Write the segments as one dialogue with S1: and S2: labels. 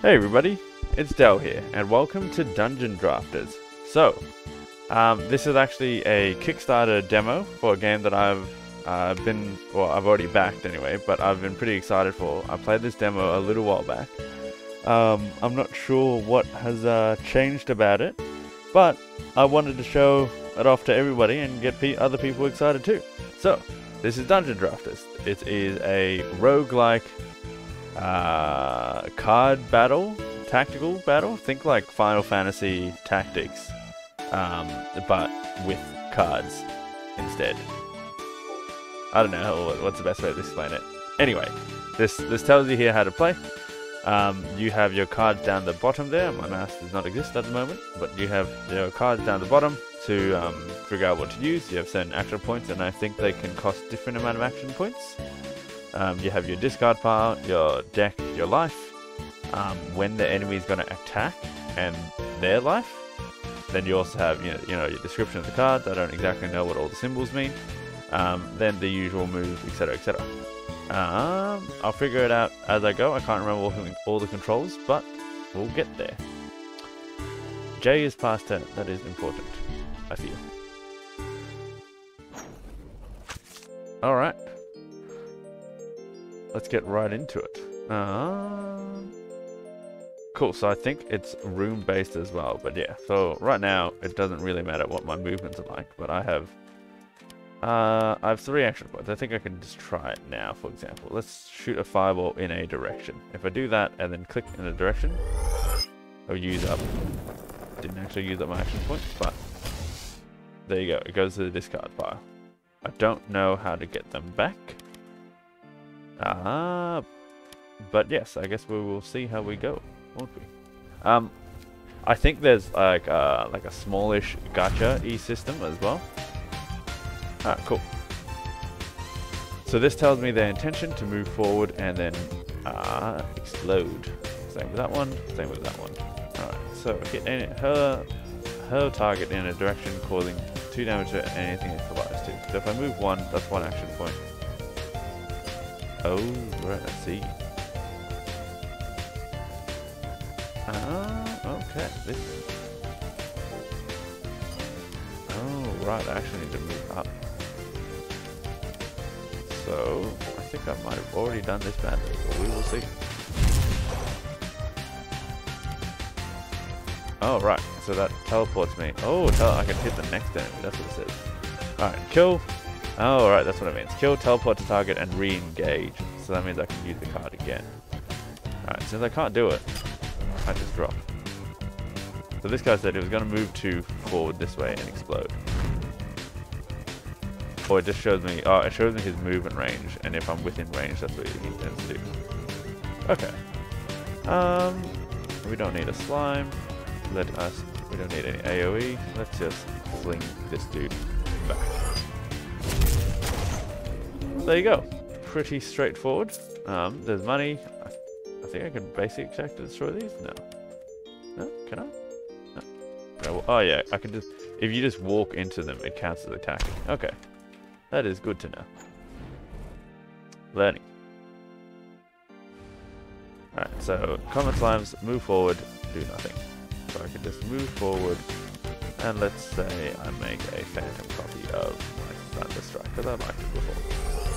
S1: Hey everybody, it's Del here, and welcome to Dungeon Drafters. So, um, this is actually a Kickstarter demo for a game that I've uh, been, well, I've already backed anyway, but I've been pretty excited for. I played this demo a little while back. Um, I'm not sure what has uh, changed about it, but I wanted to show it off to everybody and get pe other people excited too. So, this is Dungeon Drafters. It is a roguelike uh, card battle, tactical battle. Think like Final Fantasy Tactics, um, but with cards instead. I don't know what's the best way to explain it. Anyway, this this tells you here how to play. Um, you have your cards down the bottom there. My mouse does not exist at the moment, but you have your cards down the bottom to um, figure out what to use. You have certain action points, and I think they can cost different amount of action points. Um, you have your discard pile, your deck, your life, um, when the enemy is going to attack, and their life. Then you also have you know, you know your description of the cards. I don't exactly know what all the symbols mean. Um, then the usual moves, etc., etc. Um, I'll figure it out as I go. I can't remember all, the controls, but we'll get there. J is past 10. That is important, I feel. Alright. Let's get right into it. Uh, cool, so I think it's room-based as well, but yeah. So right now, it doesn't really matter what my movements are like, but I have uh, I have three action points. I think I can just try it now, for example. Let's shoot a fireball in a direction. If I do that and then click in a direction, I'll use up... Didn't actually use up my action points, but... There you go. It goes to the discard pile. I don't know how to get them back. Ah, uh, but yes, I guess we will see how we go, won't we? Um, I think there's like uh, like a smallish gacha e system as well. Alright, cool. So this tells me their intention to move forward and then uh, explode. Same with that one, same with that one. Alright, so hit any, her, her target in a direction causing 2 damage to anything it collides to. So if I move 1, that's 1 action point. Oh, right, let's see. Ah, uh, okay. This. Oh, right, I actually need to move up. So, I think I might have already done this badly, but we will see. Oh, right. So that teleports me. Oh, I can hit the next enemy. That's what it says. Alright, kill. Oh, right. That's what it means. Kill, teleport to target, and re-engage. So that means I can use the card again. Alright, since I can't do it, I just drop. So this guy said he was going to move to forward this way and explode. Or it just shows me, oh, it shows me his movement range, and if I'm within range, that's what he intends to do. Okay. Um, we don't need a slime. Let us, we don't need any AoE. Let's just fling this dude There you go. Pretty straightforward. Um, there's money. I, think I can basic check to destroy these. No. No? Can I? No. Oh yeah, I can just, if you just walk into them, it counts as attacking. Okay. That is good to know. Learning. Alright, so common slimes, move forward, do nothing. So I can just move forward, and let's say I make a phantom copy of my Thunderstrike, because I liked it before.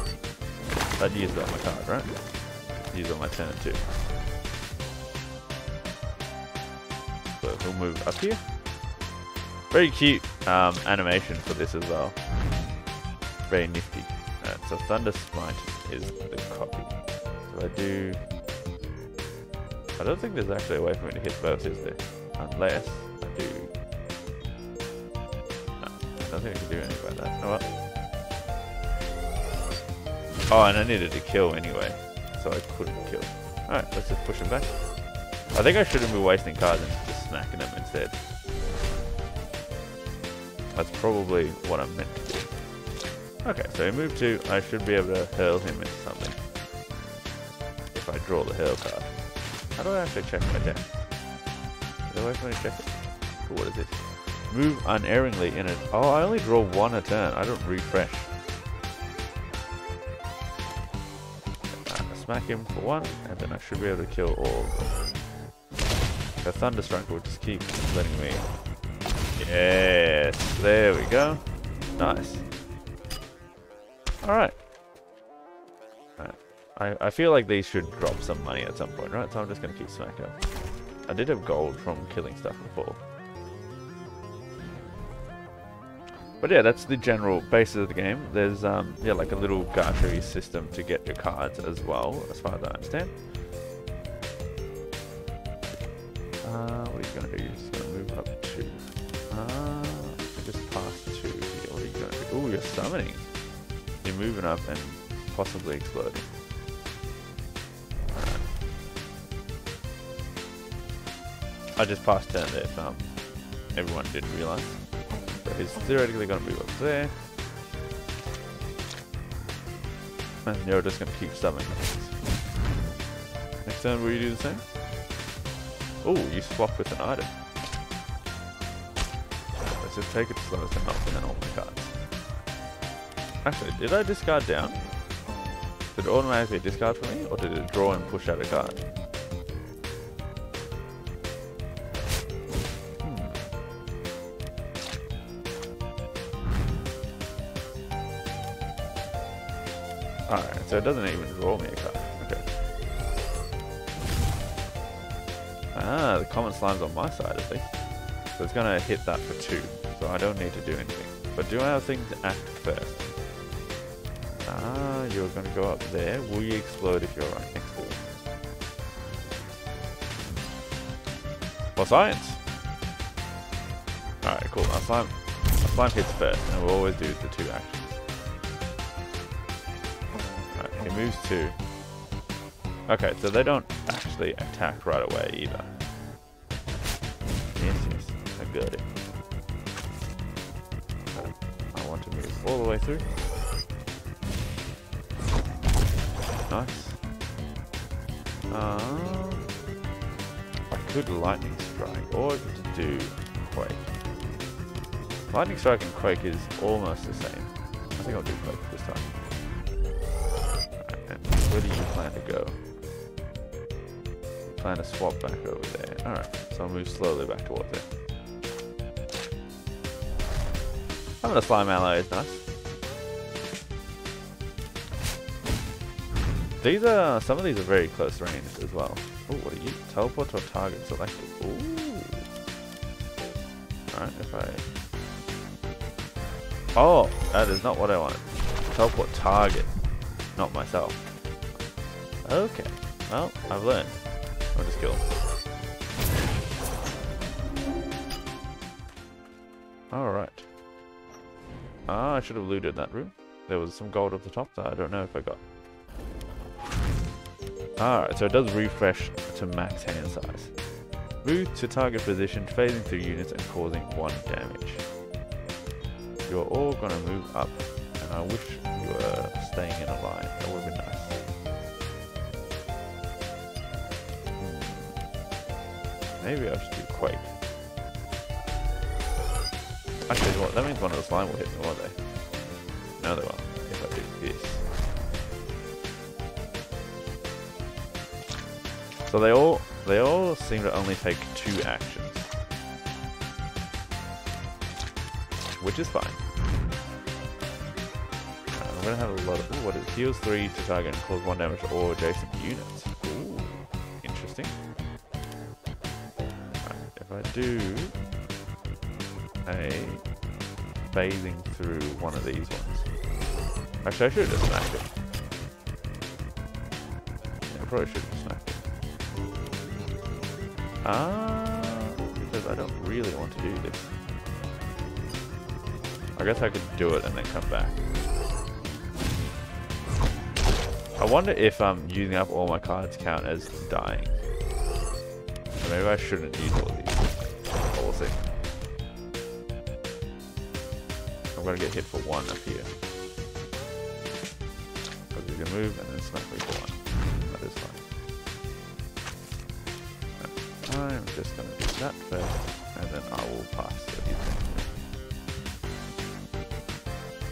S1: I'd use it on my card, right? Use it on my turn too. So he'll move up here. Very cute um, animation for this as well very nifty. Uh, so Thunder Smite is the copy. So I do... I don't think there's actually a way for me to hit both, is there? Unless I do... No, I don't think I can do anything about that. Oh, well. Oh, and I needed to kill anyway, so I couldn't kill. Alright, let's just push him back. I think I shouldn't be wasting cards and just smacking them instead. That's probably what I'm meant to do. Okay, so he moved two. I should be able to hurl him into something. If I draw the hurl card. How do I actually check my deck? Is there a way for me to check it? what is it? Move unerringly in it. Oh, I only draw one a turn. I don't refresh. Smack him for one, and then I should be able to kill all of them. The Thunderstrike will just keep letting me... Yes, there we go. Nice. Alright. I, I feel like these should drop some money at some point, right? So I'm just going to keep smacking. I did have gold from killing stuff before. But yeah, that's the general basis of the game. There's um, yeah, like a little Garchery system to get your cards as well, as far as I understand. Uh, what are you gonna do? You're just gonna move up two. Uh, just past two. What are you gonna do? Oh, you're summoning. You're moving up and possibly exploding. I just passed turn there um, everyone didn't realise. He's theoretically going to move up there. And you're just going to keep things. Next turn, will you do the same? Oh, you swap with an item. Let's just take it slow as enough and then all my cards. Actually, did I discard down? Did it automatically discard for me? Or did it draw and push out a card? So it doesn't even draw me a card. Okay. Ah, the common slime's on my side of things. So it's gonna hit that for two. So I don't need to do anything. But do I have things to act first? Ah, you're gonna go up there. Will you explode if you're right next to it? For science! Alright, cool. Our slime, our slime hits first, and we'll always do the two actions. He moves two. Okay, so they don't actually attack right away either. Yes, yes, I got it. I want to move all the way through. Nice. Um, I could lightning strike, or I could do quake. Lightning strike and quake is almost the same. I think I'll do quake this time. Where do you plan to go? Plan to swap back over there. Alright, so I'll move slowly back towards it. Having a slime ally is nice. These are, some of these are very close range as well. Oh, what are you? Teleport a target selected. Ooh. Alright, if I... Oh, that is not what I wanted. Teleport target, not myself. Okay. Well, I've learned. What a skill. Alright. Ah, I should have looted that room. There was some gold at the top that I don't know if I got. Alright, so it does refresh to max hand size. Move to target position, phasing through units and causing one damage. You're all gonna move up, and I wish you were staying in a line. That would be nice. Maybe I should do Quake. Actually, what? That means one of the slime will hit me, won't they? No, they won't. If I do this. So they all they all seem to only take two actions, which is fine. Uh, I'm gonna have a lot of ooh, what is heals three to target and cause one damage to all adjacent units. Do a phasing through one of these ones. Actually, I should have smacked it. Yeah, I probably should have smacked it. Ah, because I don't really want to do this. I guess I could do it and then come back. I wonder if I'm um, using up all my cards count as dying. maybe I shouldn't use all these. I'm gonna get hit for one up here. Because he's gonna move and then smack me for one. That is fine. I'm just gonna do that first, and then I will pass the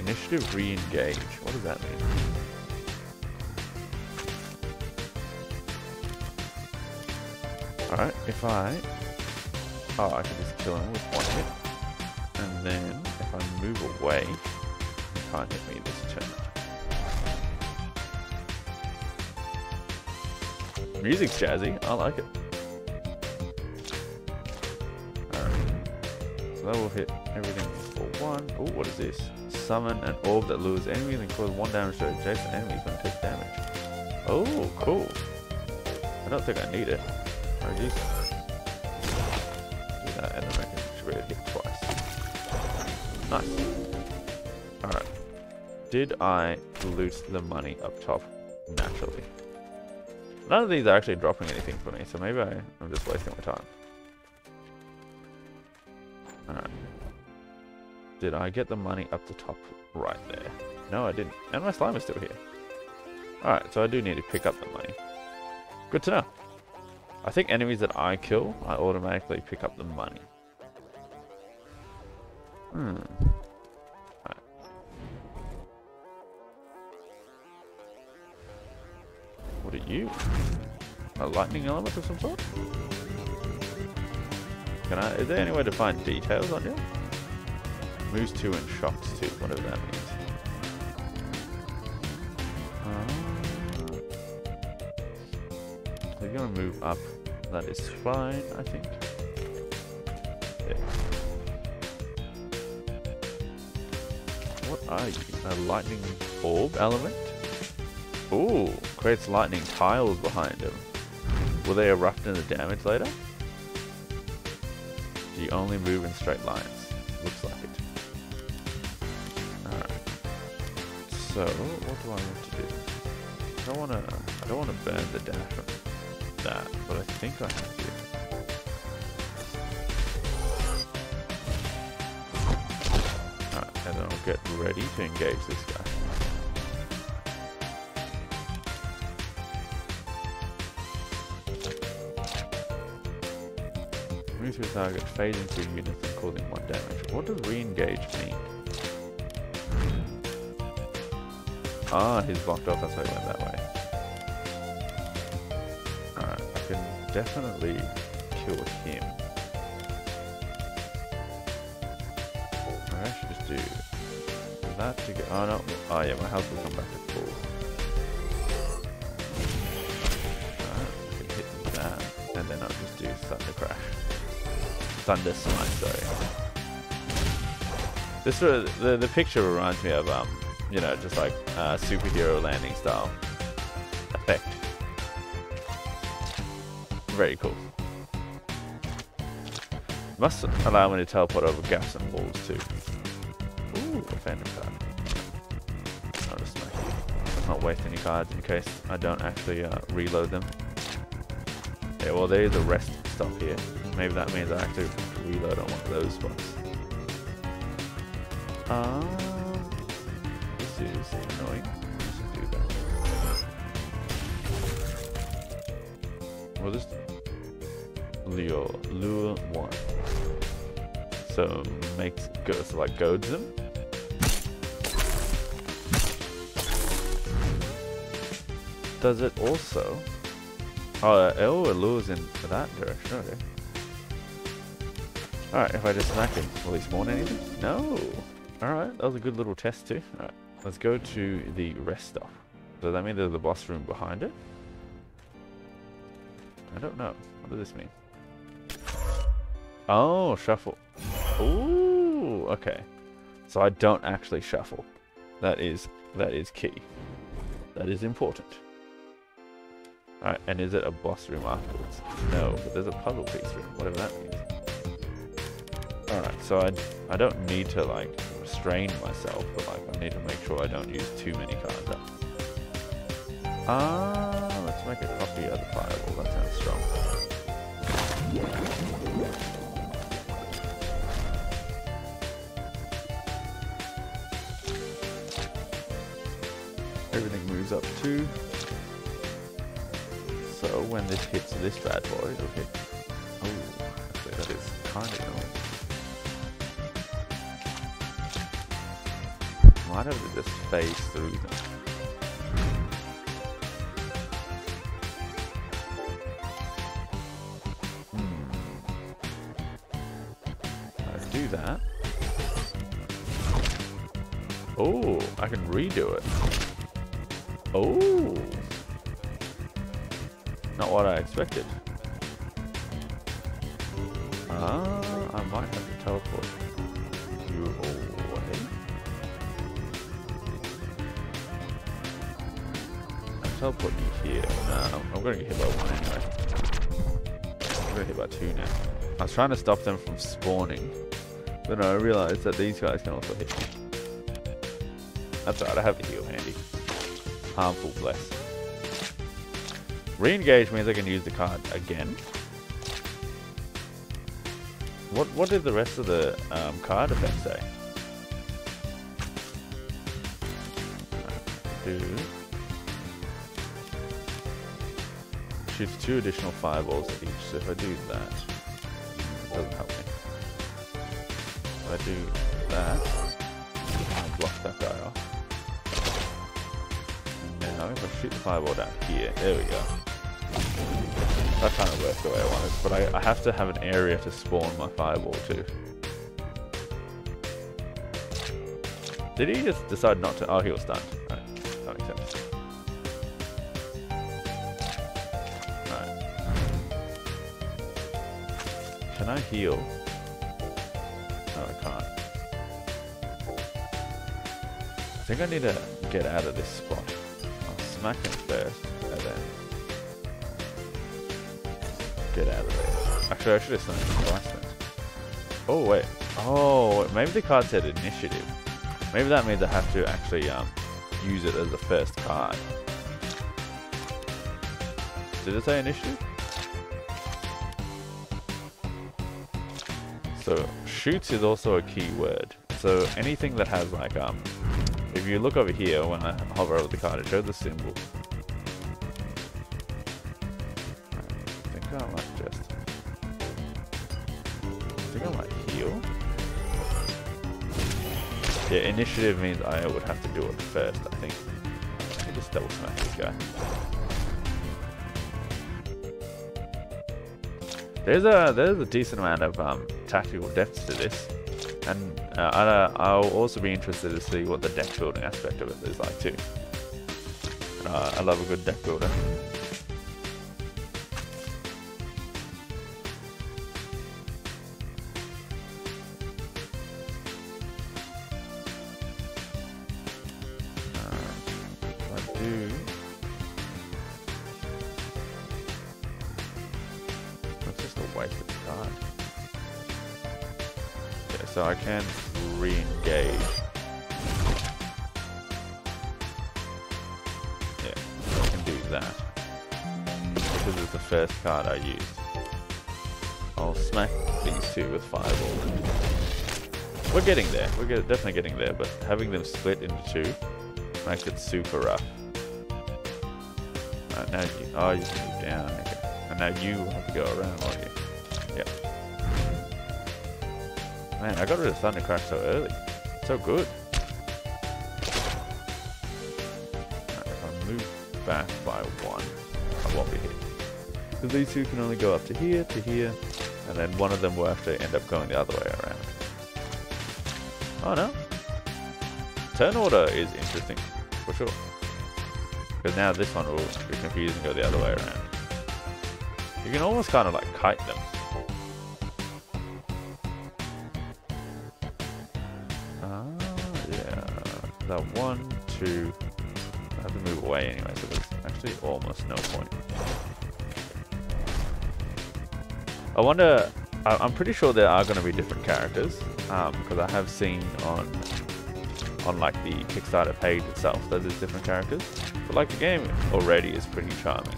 S1: Initiative re-engage. What does that mean? Alright, if I Oh, I can just kill him with one hit. And then if I move away, he can't hit me this turn. Music's jazzy. I like it. Alright. So that will hit everything for one. Oh, what is this? Summon an orb that lures enemies and cause one damage to adjacent enemies when it takes damage. Oh, cool. I don't think I need it. Use Nice. Alright. Did I loot the money up top naturally? None of these are actually dropping anything for me, so maybe I, I'm just wasting my time. Alright. Did I get the money up the top right there? No, I didn't. And my slime is still here. Alright, so I do need to pick up the money. Good to know. I think enemies that I kill, I automatically pick up the money. Hmm. What are you? A lightning element of some sort? Can I, is there any way to find details on you? Moves 2 and shocks 2, whatever that means. Uh, you're gonna move up. That is fine, I think. Yeah. You? A lightning orb element? Ooh, creates lightning tiles behind him. Will they erupt into damage later? Do you only move in straight lines? Looks like it. Alright. So, what do I want to do? I don't wanna I don't wanna burn the dash that, but I think I have to. Get ready to engage this guy. Move through target, fade into units and causing one damage. What does re-engage mean? Ah, he's blocked off, that's why he went that way. Alright, I can definitely kill him. I should just do that to get. Oh no. Oh yeah, my health will come back. Alright, I can hit that, and then I'll just do Thunder Crash. Thunder Smite, sorry. This uh, the the picture reminds me of um, you know, just like uh, superhero landing style effect. Very cool. Must allow me to teleport over gaps and walls too. Phantom card. I'll just. Let's not waste any cards in case I don't actually uh, reload them. Yeah, well there is a rest stop here. Maybe that means I actually reload on one of those spots. Um, this is annoying. Well, this Leo lure one. So makes go goes like goads them. Does it also? Oh, oh, it lures in that direction. Okay. Alright, if I just smack him, will he spawn anything? No! Alright, that was a good little test too. Alright, let's go to the rest stop. Does that mean there's the boss room behind it? I don't know. What does this mean? Oh, shuffle. Ooh, okay. So I don't actually shuffle. That is that is key. That is important. Alright, and is it a boss room afterwards? No, but there's a puzzle piece room, whatever that means. Alright, so I, I don't need to like restrain myself, but like I need to make sure I don't use too many cards. Ah, let's make a copy of the fireball, that sounds strong. Everything moves up too. When this hits this bad boy, it'll hit. Oh, actually that is kind of annoying. Might have to just phase through them. Hmm. that. Oh, I can redo it. Oh. Not what I expected. Ah, I might have to teleport you away. I'll teleport you here. No, I'm gonna get hit by one anyway. I'm gonna hit by two now. I was trying to stop them from spawning, but I realized that these guys can also hit me. That's right, I have the heal handy. Harmful bless. Re-engage means I can use the card again. What what did the rest of the um, card effects say? Do shoots two additional fireballs at each. So if I do that, it doesn't help me. If I do that, I'll block that guy off. Now if I shoot the fireball down here, there we go. That kind of worked the way I wanted, but I, I have to have an area to spawn my fireball to. Did he just decide not to? Oh, he was stunned. Right. That makes sense. Right. Can I heal? No, I can't. I think I need to get out of this spot. I'll smack him first, and then get out of there. Actually, I should have smacked him twice. Oh, wait. Oh, maybe the card said initiative. Maybe that means I have to actually um, use it as the first card. Did it say initiative? So shoots is also a key word. So anything that has like um, if you look over here when I hover over the card, it shows the symbol. I heal. Yeah, initiative means I would have to do it first. I think. Let me just double smash this guy. There's a there's a decent amount of um, tactical depth to this, and uh, I, I'll also be interested to see what the deck building aspect of it is like too. Uh, I love a good deck builder. So I can re-engage. Yeah, I can do that. Because it's the first card I used. I'll smack these two with Fireball. We're getting there. We're get, definitely getting there, but having them split into two makes it super rough. Right, now you, oh, you can move down. Okay. And now you have to go around, won't you? Man, I got rid of Thundercrack so early. So good. Right, if I move back by one, I won't be hit. Because these two can only go up to here, to here, and then one of them will have to end up going the other way around. Oh no. Turn order is interesting, for sure. Because now this one will be confused and go the other way around. You can almost kind of like kite them. Two. I have to move away anyway, so there's actually almost no point. I wonder. I'm pretty sure there are going to be different characters, because I have seen on on like the Kickstarter page itself that there's different characters. But like the game already is pretty charming.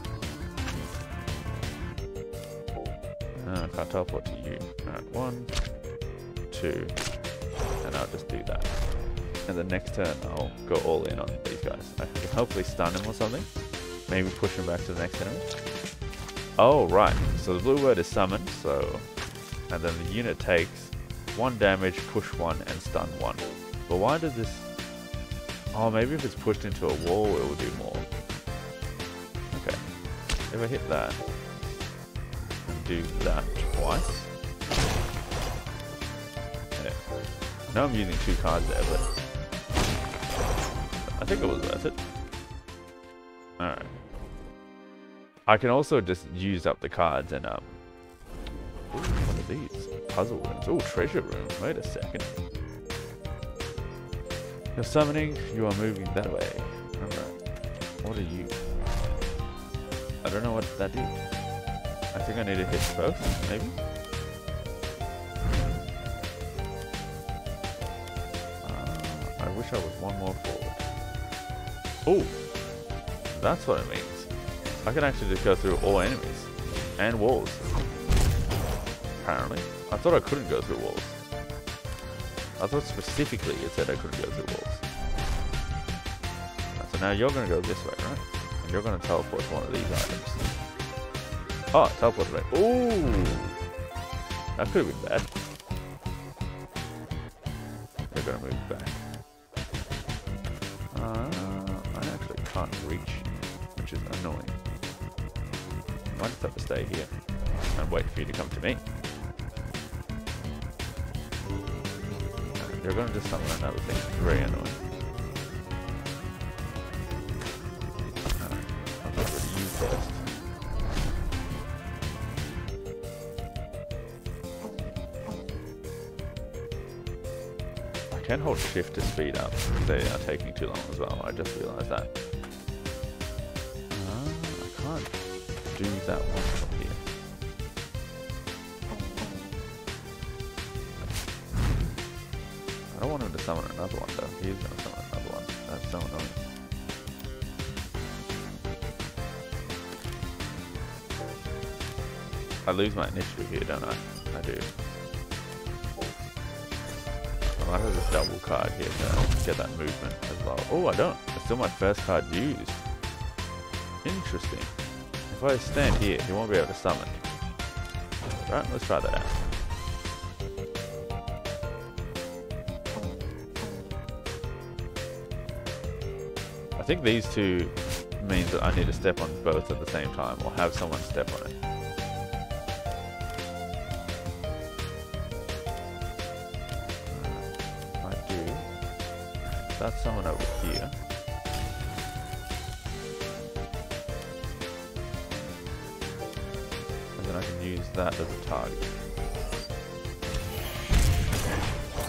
S1: Uh, can't teleport to you. Alright, one, two, and I'll just do that. And the next turn I'll go all in on these guys. I can hopefully stun him or something. Maybe push him back to the next enemy. Oh, right. So the blue word is summoned, so... And then the unit takes one damage, push one, and stun one. But why does this... Oh, maybe if it's pushed into a wall, it will do more. Okay. If I hit that, and do that twice... Yeah, I know I'm using two cards there, but think it was worth it. Alright. I can also just use up the cards and, um... Ooh, what are these? Puzzle rooms. Oh, treasure room. Wait a second. You're summoning, you are moving that way. Alright. What are you? I don't know what that is. I think I need to hit both, maybe? Uh, I wish I was one more forward. Oh! That's what it means. I can actually just go through all enemies. And walls. Apparently. I thought I couldn't go through walls. I thought specifically it said I couldn't go through walls. So now you're going to go this way, right? And you're going to teleport to one of these items. Oh, teleport away. Ooh! That could have been bad. They're gonna move back. Uh, I actually can't reach, which is annoying. I might just have to stay here and wait for you to come to me. You're gonna just summon another thing. Very annoying. To first. can hold shift to speed up. They are taking too long as well. I just realized that. Do that one from here. I don't want him to summon another one though. He's to summon another one. That's so annoying. I lose my initiative here, don't I? I do. I might have this double card here to get that movement as well. Oh, I don't. It's still my first card used. Interesting. If I stand here, he won't be able to summon. Right, let's try that out. I think these two means that I need to step on both at the same time or have someone step on it. that's someone over here. Use that as a target.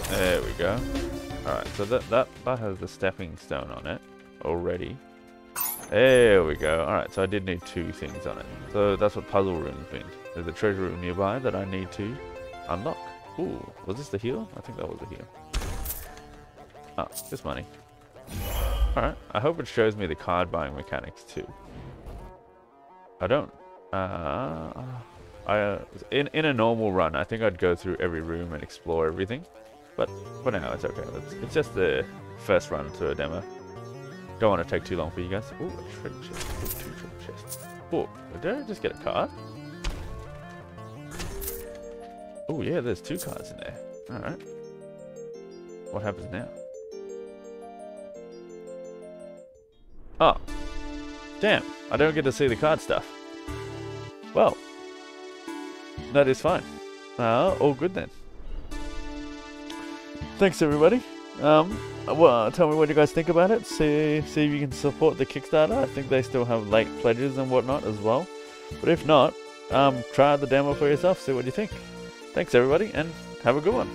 S1: There we go. Alright, so that, that, that has the stepping stone on it already. There we go. Alright, so I did need two things on it. So that's what puzzle rooms mean. There's a treasure room nearby that I need to unlock. Ooh, was this the heal? I think that was the heal. Oh, just money. Alright, I hope it shows me the card buying mechanics too. I don't. Uh, I uh, in in a normal run, I think I'd go through every room and explore everything, but for now it's okay. It's, it's just the first run to a demo. Don't want to take too long for you guys. Ooh, a treasure chest. Ooh, two treasure chests. Oh, did I just get a card? Oh yeah, there's two cards in there. All right. What happens now? Oh. Damn, I don't get to see the card stuff. Well, that is fine. Uh, all good then. Thanks everybody. Um, well, tell me what you guys think about it. See, see if you can support the Kickstarter. I think they still have late pledges and whatnot as well. But if not, um, try the demo for yourself. See what you think. Thanks everybody, and have a good one.